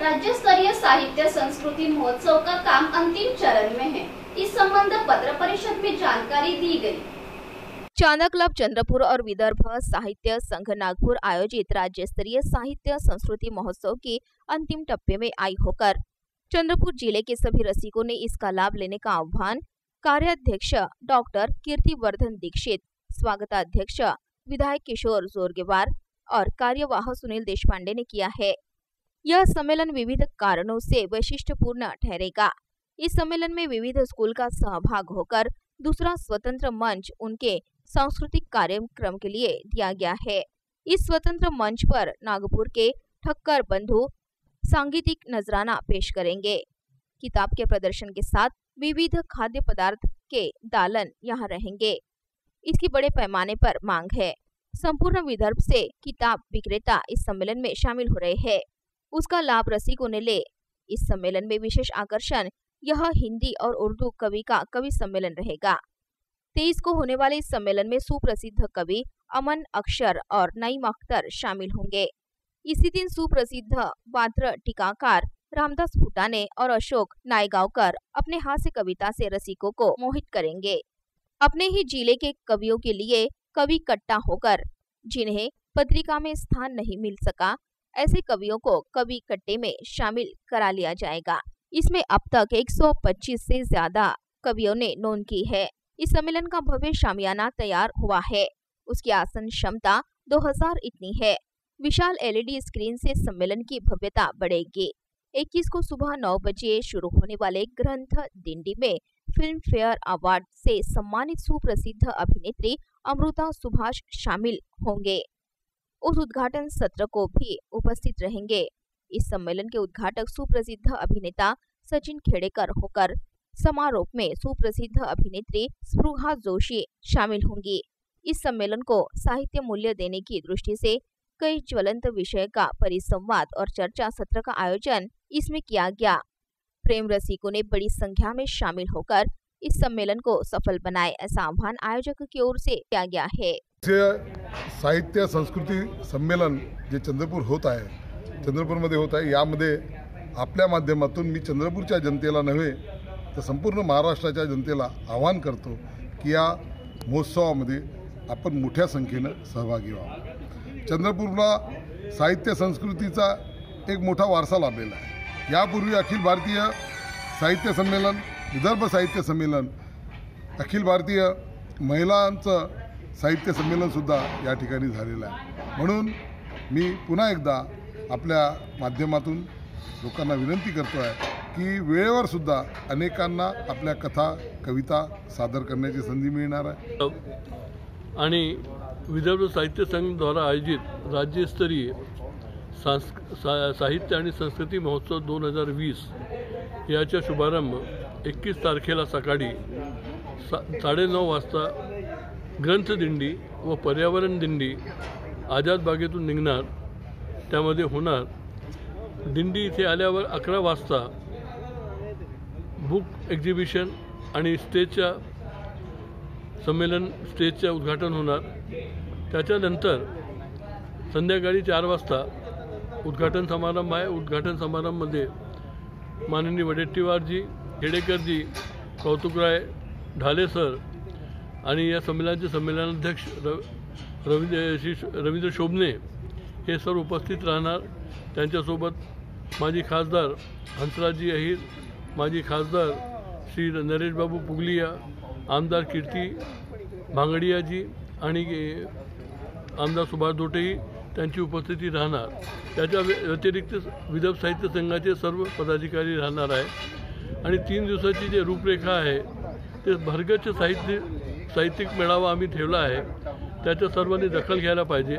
राज्य स्तरीय साहित्य संस्कृति महोत्सव का काम अंतिम चरण में है इस संबंध पत्र परिषद में जानकारी दी गई। चांदा क्लब चंद्रपुर और विदर्भ साहित्य संघ नागपुर आयोजित राज्य स्तरीय साहित्य संस्कृति महोत्सव की अंतिम टप्पे में आई होकर, चंद्रपुर ज़िले के सभी रसिकों ने इसका लाभ लेने का आह्वान कार्याध्यक्ष डॉक्टर कीर्तिवर्धन दीक्षित, स्वागताध्यक्ष विधायक किशोर जोरगेवार और कार्यवाह सुनील देशपांडे ने किया है यह सम्मेलन विविध कारणों से वैशिष्ट्यपूर्ण ठहरेगा। इस सम्मेलन में विविध स्कूल का सहभाग होकर दूसरा स्वतंत्र मंच उनके सांस्कृतिक कार्यक्रम के लिए दिया गया है। इस स्वतंत्र मंच पर नागपुर के ठक्कर बंधु सांगीतिक नजराना पेश करेंगे। किताब के प्रदर्शन के साथ विविध खाद्य पदार्थ के दालन यहाँ रहेंगे। इसकी बड़े पैमाने पर मांग है। संपूर्ण विदर्भ से किताब विक्रेता इस सम्मेलन में शामिल हो रहे हैं। उसका लाभ रसिकों ने ले। इस सम्मेलन में विशेष आकर्षण, यह हिंदी और उर्दू कवि का कवि सम्मेलन रहेगा। तेईस को होने वाले इस सम्मेलन में सुप्रसिद्ध कवि अमन अक्षर और नईम अख्तर शामिल होंगे। इसी दिन सुप्रसिद्ध पात्र टीकाकार रामदास भूटाने और अशोक नायगांवकर अपने हास्य कविता से रसिकों को मोहित करेंगे। अपने ही ज़िले के कवियों के लिए कवि कट्टा होकर, जिन्हें पत्रिका में स्थान नहीं मिल सका ऐसे कवियों को कवि कट्टे में शामिल करा लिया जाएगा। इसमें अब तक 125 से ज़्यादा कवियों ने नोंद की है। इस सम्मेलन का भव्य शामियाना तैयार हुआ है। उसकी आसन क्षमता 2000 इतनी है। विशाल एलईडी स्क्रीन से सम्मेलन की भव्यता बढ़ेगी। 21 को सुबह 9 बजे शुरू होने वाले ग्रंथ दिंडी में फ़िल्म फेयर अवार्ड से सम्मानित सुप्रसिद्ध अभिनेत्री अमृता सुभाष शामिल होंगे। उस उद्घाटन सत्र को भी उपस्थित रहेंगे। इस सम्मेलन के उद्घाटक सुप्रसिद्ध अभिनेता सचिन खेड़ेकर होकर समारोह में सुप्रसिद्ध अभिनेत्री स्पृहा जोशी शामिल होंगी। इस सम्मेलन को साहित्य मूल्य देने की दृष्टि से कई ज्वलंत विषय का परिसंवाद और चर्चा सत्र का आयोजन इसमें किया गया। प्रेम रसिकों ने बड़ी संख्या में शामिल होकर इस सम्मेलन को सफल बनाए, ऐसा आह्वान आयोजक की ओर से किया गया है। साहित्य संस्कृती संमेलन जे चंद्रपूर होत आहे चंद्रपूरमध्ये होत आहे यामध्ये आपल्या माध्यमातून मी चंद्रपूरच्या जनतेला नव्हे तर संपूर्ण महाराष्ट्राच्या जनतेला आवाहन करतो की या महोत्सवामध्ये आपण मोठ्या संख्येनं सहभागी व्हावं. चंद्रपूरला साहित्य संस्कृतीचा एक मोठा वारसा लाभलेला आहे. यापूर्वी अखिल भारतीय साहित्य संमेलन विदर्भ साहित्य संमेलन अखिल भारतीय महिलांचं साहित्य संमेलनसुद्धा या ठिकाणी झालेलं आहे. म्हणून मी पुन्हा एकदा आपल्या माध्यमातून लोकांना विनंती करतो आहे की वेळेवरसुद्धा अनेकांना आपल्या कथा कविता सादर करण्याची संधी मिळणार आहे. आणि विदर्भ साहित्य संघद्वारा आयोजित राज्यस्तरीय सांस सा साहित्य आणि संस्कृती महोत्सव दोन हजार वीस याचा शुभारंभ एकवीस तारखेला सकाळी सा साडेनऊ वाजता ग्रंथदिंडी व पर्यावरण दिंडी आझाद बागेतून निघणार त्यामध्ये होणार. दिंडी इथे आल्यावर अकरा वाजता बुक एक्झिबिशन आणि स्टेजच्या संमेलन स्टेजचं उद्घाटन होणार. त्याच्यानंतर संध्याकाळी चार वाजता उद्घाटन समारंभ आहे. उद्घाटन समारंभमध्ये माननीय वडेट्टीवारजी हेडेकरजी कौतुकराय ढाले सर आणि या संमेलनाचे संमेलनाध्यक्ष र रवींद्र श्री रवींद्र शोभने हे सर्व उपस्थित राहणार. त्यांच्यासोबत माजी खासदार हंसराजी अहिर माजी खासदार श्री नरेशबाबू पुगलिया आमदार कीर्ती भांगडियाजी आणि आमदार सुभाष दोटेही त्यांची उपस्थिती राहणार. त्याच्या व्यतिरिक्त विदर्भ साहित्य संघाचे सर्व पदाधिकारी राहणार आहे आणि तीन दिवसाची जे रूपरेखा आहे ते भरगच्छ साहित्य साहित्यिक मेळावा आम्ही ठेवला आहे. त्याच्या सर्वांनी दखल घ्यायला पाहिजे.